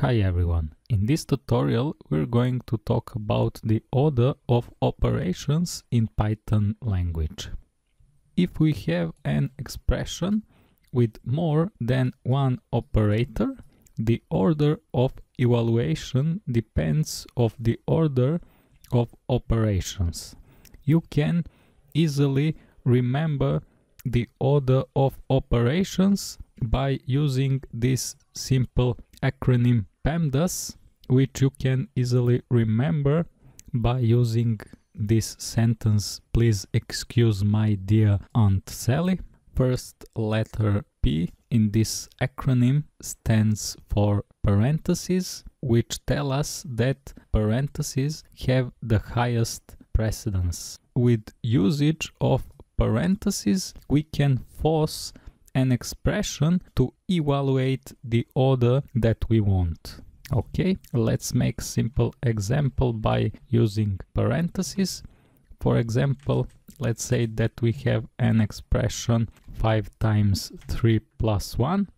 Hi everyone, in this tutorial we're going to talk about the order of operations in Python language. If we have an expression with more than one operator, the order of evaluation depends of the order of operations. You can easily remember the order of operations by using this simple acronym PEMDAS, which you can easily remember by using this sentence, please excuse my dear Aunt Sally. First letter P in this acronym stands for parentheses, which tell us that parentheses have the highest precedence. With usage of parentheses, we can force an expression to evaluate the order that we want. Okay, let's make simple example by using parentheses. For example, let's say that we have an expression 5 times 3 plus 1.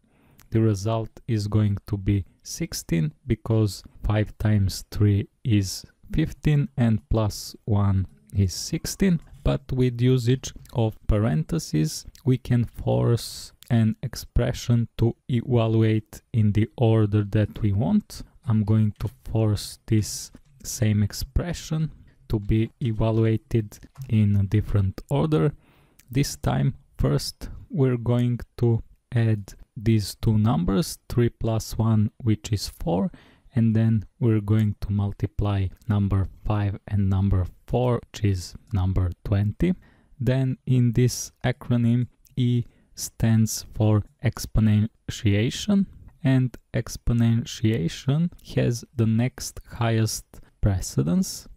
The result is going to be 16 because 5 times 3 is 15 and plus 1 is 16 but with usage of parentheses we can force an expression to evaluate in the order that we want. I'm going to force this same expression to be evaluated in a different order. This time first we're going to add these two numbers 3 plus 1 which is 4 and then we're going to multiply number 5 and number 4 which is number 20 then in this acronym e stands for exponentiation. And exponentiation has the next highest precedence.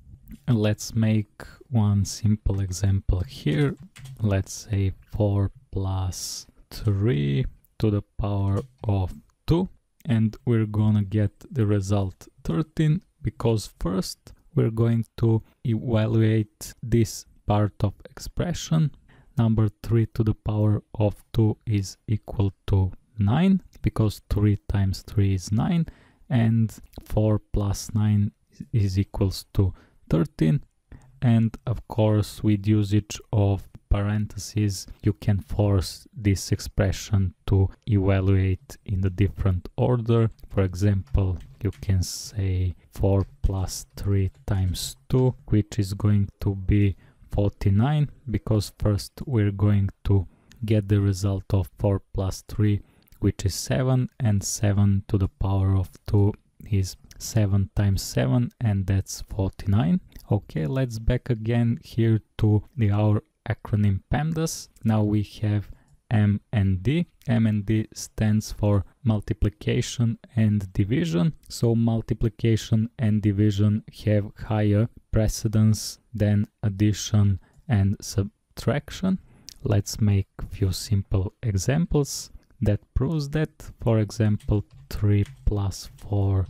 Let's make one simple example here. Let's say 4 plus 3 to the power of 2 and we're gonna get the result 13 because first we're going to evaluate this part of expression. Number 3 to the power of 2 is equal to 9 because 3 times 3 is 9 and 4 plus 9 is equals to 13 and of course with usage of parentheses you can force this expression to evaluate in the different order. For example you can say 4 plus 3 times 2 which is going to be 49 because first we're going to get the result of 4 plus 3 which is 7 and 7 to the power of 2 is 7 times 7 and that's 49 okay let's back again here to the our acronym PEMDAS. Now we have M and D. M and D stands for multiplication and division. So multiplication and division have higher precedence than addition and subtraction. Let's make few simple examples that proves that. For example, 3 plus 4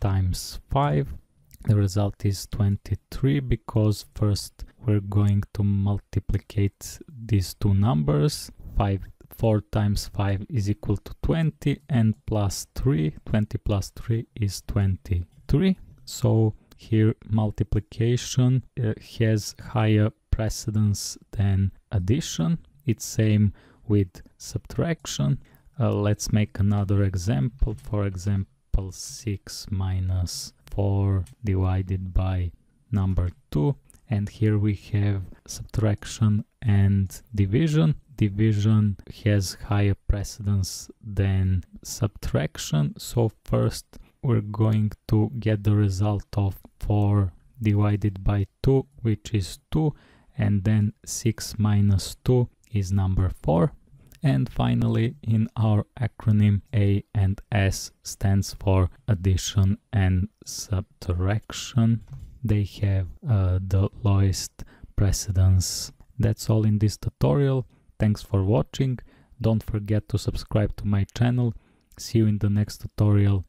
times 5 the result is 23 because first we're going to multiplicate these two numbers. 5 4 times 5 is equal to 20 and plus 3 20 plus 3 is 23 so here multiplication uh, has higher precedence than addition. It's same with subtraction. Uh, let's make another example. For example 6 minus 4 divided by number 2 and here we have subtraction and division. Division has higher precedence than subtraction. So first we're going to get the result of 4 divided by 2 which is 2 and then 6 minus 2 is number 4 and finally, in our acronym, A and S stands for addition and subtraction. They have uh, the lowest precedence. That's all in this tutorial. Thanks for watching. Don't forget to subscribe to my channel. See you in the next tutorial.